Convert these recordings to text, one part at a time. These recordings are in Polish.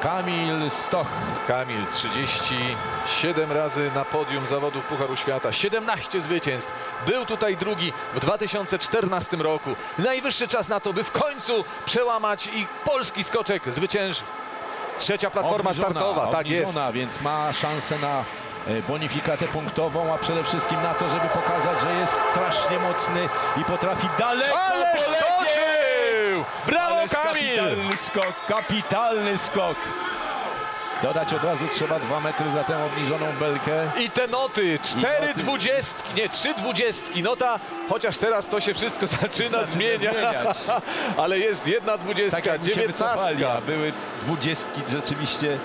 Kamil Stoch. Kamil 37 razy na podium zawodów Pucharu Świata, 17 zwycięstw. Był tutaj drugi w 2014 roku. Najwyższy czas na to, by w końcu przełamać i polski skoczek zwycięży. Trzecia platforma startowa, tak jest. więc ma szansę na e, bonifikatę punktową, a przede wszystkim na to, żeby pokazać, że jest strasznie mocny i potrafi daleko Ależ polecieć. Toczył! Brawo Ależ Kamil! Kapitalny skok, kapitalny skok. Dodać od razu trzeba dwa metry za tę obniżoną belkę. I te noty, cztery dwudziestki, nie, trzy dwudziestki, nota, chociaż teraz to się wszystko zaczyna, Zaczyna zmieniać, ale jest jedna dwudziestka, Tak dziewiętnastka. były dwudziestki rzeczywiście.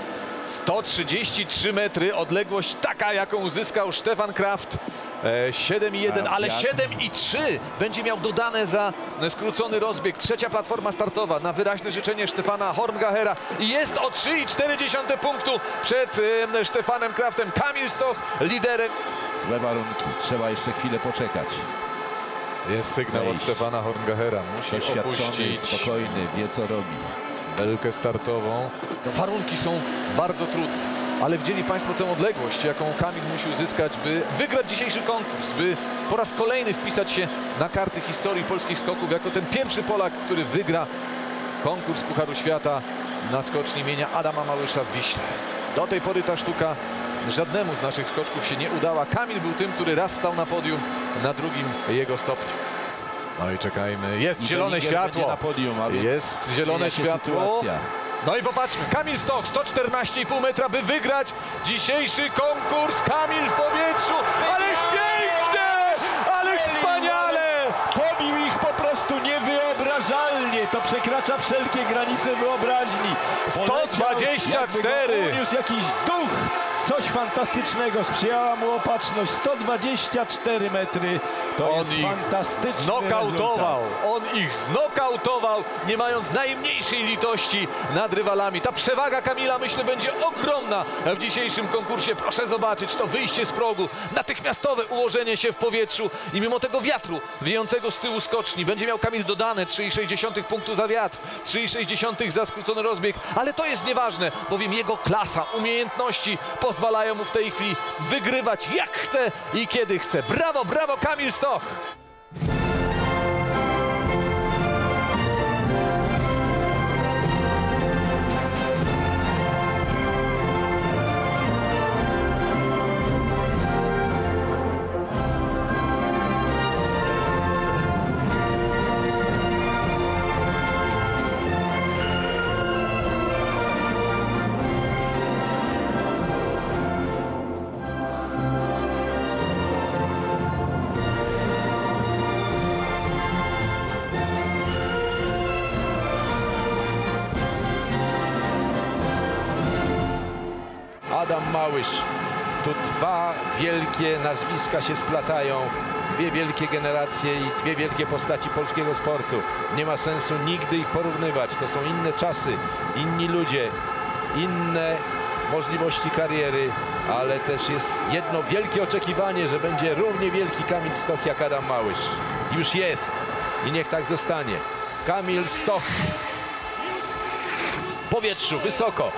133 metry, odległość taka, jaką uzyskał Stefan Kraft. E, 7,1, A ale jak? 7,3 będzie miał dodane za skrócony rozbieg. Trzecia platforma startowa na wyraźne życzenie Stefana Horngachera. Jest o 3,4 punktu przed Stefanem Kraftem. Kamil Stoch liderem. Złe warunki, trzeba jeszcze chwilę poczekać. Jest sygnał od. Stefana Horngachera. Musi opuścić spokojny, wie co robi. belkę startową. Warunki są bardzo trudne. Ale widzieli Państwo tę odległość, jaką Kamil musi uzyskać, by wygrać dzisiejszy konkurs, by po raz kolejny wpisać się na karty historii polskich skoków jako ten pierwszy Polak, który wygra konkurs Pucharu Świata na skoczni imienia Adama Małysza w Wiśle. Do tej pory ta sztuka żadnemu z naszych skoczków się nie udała. Kamil był tym, który raz stał na podium, na drugim jego stopniu. No i czekajmy. Jest zielone światło. Na podium, Jest zielone światło. Sytuacja. No i popatrzmy, Kamil Stok, 114,5 metra, by wygrać dzisiejszy konkurs. Kamil w powietrzu, ależ pięknie, ależ wspaniale. Pobił ich po prostu niewyobrażalnie. To przekracza wszelkie granice wyobraźni. Poleciał, 124. jakby go Uniósł jakiś duch. Coś fantastycznego. Sprzyjała mu opatrzność. 124 metry. To On jest fantastyczny znokautował, rezultat. on ich znokautował, nie mając najmniejszej litości nad rywalami. Ta przewaga Kamila, myślę, będzie ogromna w dzisiejszym konkursie. Proszę zobaczyć to wyjście z progu, natychmiastowe ułożenie się w powietrzu i mimo tego wiatru wiejącego z tyłu skoczni będzie miał Kamil dodane 3,6 punktu za wiatr, 3,6 za skrócony rozbieg, ale to jest nieważne, bowiem jego klasa, umiejętności pozwalają mu w tej chwili wygrywać jak chce i kiedy chce. Brawo, brawo Kamil Stoch! Adam Małysz. Tu dwa wielkie nazwiska się splatają. Dwie wielkie generacje i dwie wielkie postaci polskiego sportu. Nie ma sensu nigdy ich porównywać. To są inne czasy, inni ludzie, inne możliwości kariery, ale też jest jedno wielkie oczekiwanie, że będzie równie wielki Kamil Stoch jak Adam Małysz. Już jest i niech tak zostanie. Kamil Stoch w powietrzu, wysoko.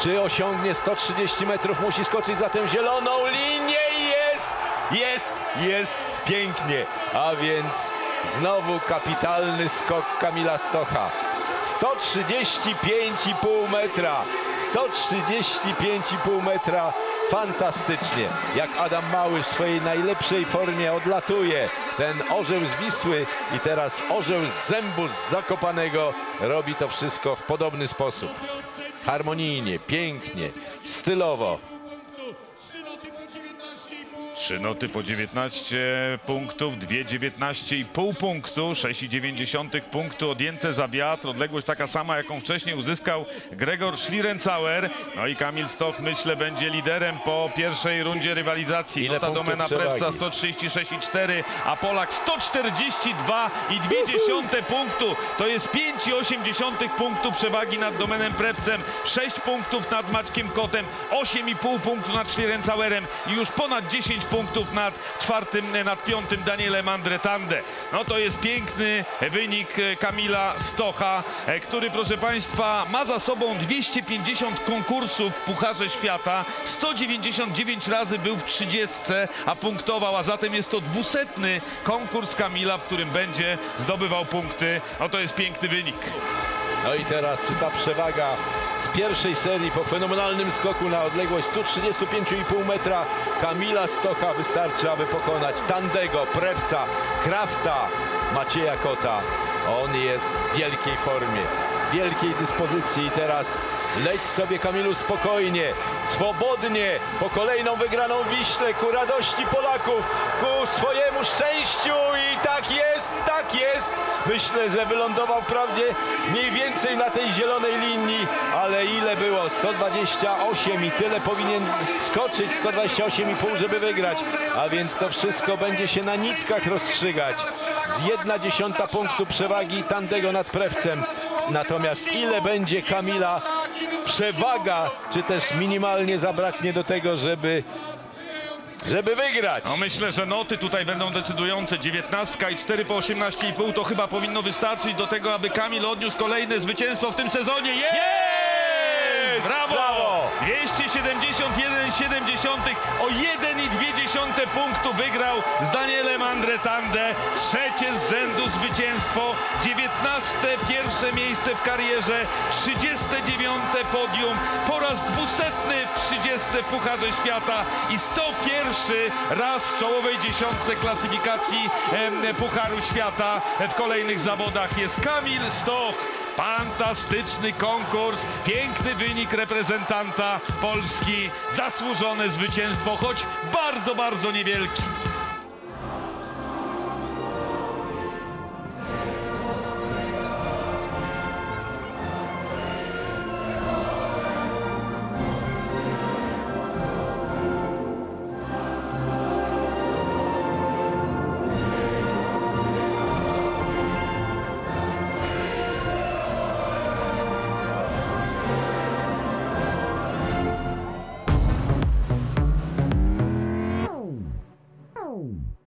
Czy osiągnie 130 metrów? Musi skoczyć za tę zieloną linię i jest, jest, jest pięknie. A więc znowu kapitalny skok Kamila Stocha. 135,5 metra. 135,5 metra. Fantastycznie. Jak Adam Mały w swojej najlepszej formie odlatuje. Ten orzeł z Wisły i teraz orzeł z zębu z Zakopanego robi to wszystko w podobny sposób. Harmonijnie, pięknie, stylowo. Trzy noty po 19 punktów, dwie 19,5 punktu, 6,9 punktu odjęte za wiatr. Odległość taka sama, jaką wcześniej uzyskał Gregor Schlierencauer. No i Kamil Stoch, myślę, będzie liderem po pierwszej rundzie rywalizacji. Ile Nota domena? Prewca 136,4, a Polak 142,2 punktu. To jest 5,8 punktu przewagi nad domenem Prewcem, 6 punktów nad Maćkiem Kotem, 8,5 punktu nad Schlierencauerem i już ponad 10 punktów punktów nad czwartym, nad piątym Danielem Andretande. No to jest piękny wynik e, Kamila Stocha, e, który proszę Państwa ma za sobą 250 konkursów w Pucharze Świata, 199 razy był w 30, a punktował, a zatem jest to dwusetny konkurs Kamila, w którym będzie zdobywał punkty. No to jest piękny wynik. No i teraz czy ta przewaga pierwszej serii po fenomenalnym skoku na odległość 135,5 metra Kamila Stocha wystarczy, aby pokonać Tandego, Prewca, Krafta, Macieja Kota. On jest w wielkiej formie, wielkiej dyspozycji i teraz leć sobie Kamilu spokojnie, swobodnie, po kolejną wygraną Wiśle, ku radości Polaków, ku swojemu szczęściu i tak jest, tak jest. Myślę, że wylądował wprawdzie mniej więcej na tej zielonej linii? 128 i tyle powinien skoczyć, 128,5, żeby wygrać. A więc to wszystko będzie się na nitkach rozstrzygać. Z jedna dziesiąta punktu przewagi Tandego nad Prewcem. Natomiast ile będzie Kamila przewaga, czy też minimalnie zabraknie do tego, żeby, żeby wygrać. No myślę, że noty tutaj będą decydujące. 19 i 4 po 18,5 to chyba powinno wystarczyć do tego, aby Kamil odniósł kolejne zwycięstwo w tym sezonie. Jest! Jest! Brawo! Brawo! 271,7 o 1,2 punktu wygrał z Danielem Andretande. Trzecie z rzędu zwycięstwo, 19 pierwsze miejsce w karierze, 39 podium, po raz dwusetny w 30 w Pucharze Świata i 101 raz w czołowej dziesiątce klasyfikacji Pucharu Świata w kolejnych zawodach jest Kamil Stoch. Fantastyczny konkurs, piękny wynik reprezentanta Polski, zasłużone zwycięstwo, choć bardzo, bardzo niewielki.